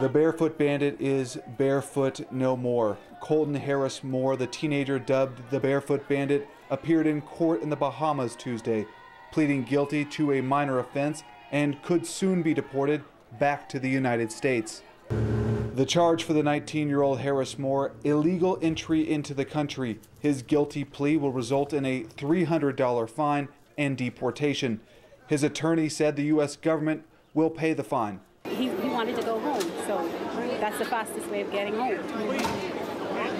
The barefoot bandit is barefoot no more. Colton Harris Moore, the teenager dubbed the barefoot bandit, appeared in court in the Bahamas Tuesday, pleading guilty to a minor offense and could soon be deported back to the United States. The charge for the 19 year old Harris Moore illegal entry into the country. His guilty plea will result in a $300 fine and deportation. His attorney said the U.S. government will pay the fine. He, he wanted to go home, so that's the fastest way of getting home.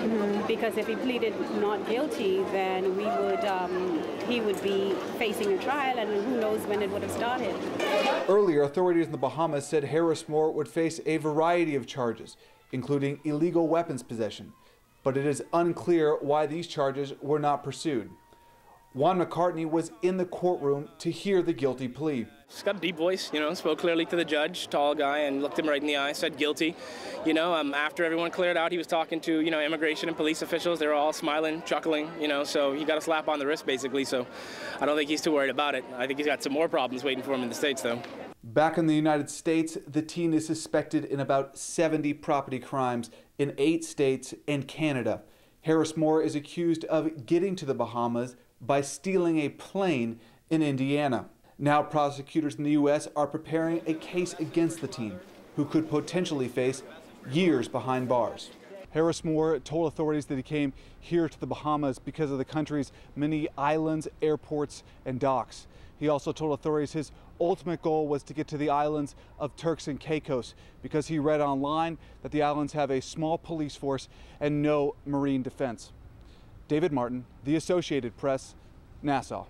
Mhm, Because if he pleaded not guilty, then we would um, he would be facing a trial, and who knows when it would have started. Earlier, authorities in the Bahamas said Harris Moore would face a variety of charges, including illegal weapons possession. But it is unclear why these charges were not pursued. Juan McCartney was in the courtroom to hear the guilty plea. He's got a deep voice, you know, spoke clearly to the judge, tall guy, and looked him right in the eye, said guilty. You know, um, after everyone cleared out, he was talking to, you know, immigration and police officials. They were all smiling, chuckling, you know, so he got a slap on the wrist, basically. So I don't think he's too worried about it. I think he's got some more problems waiting for him in the States, though. Back in the United States, the teen is suspected in about 70 property crimes in eight states and Canada. Harris Moore is accused of getting to the Bahamas by stealing a plane in Indiana. Now, prosecutors in the U.S. are preparing a case against the team, who could potentially face years behind bars. Harris Moore told authorities that he came here to the Bahamas because of the country's many islands, airports, and docks. He also told authorities his ultimate goal was to get to the islands of Turks and Caicos because he read online that the islands have a small police force and no marine defense. David Martin, The Associated Press, Nassau.